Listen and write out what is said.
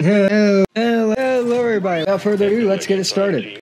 Hello, hello, hello, everybody. Without further ado, let's get it started.